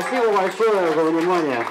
Спасибо большое за внимание.